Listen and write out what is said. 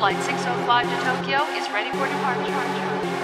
Flight 605 to Tokyo is ready for departure.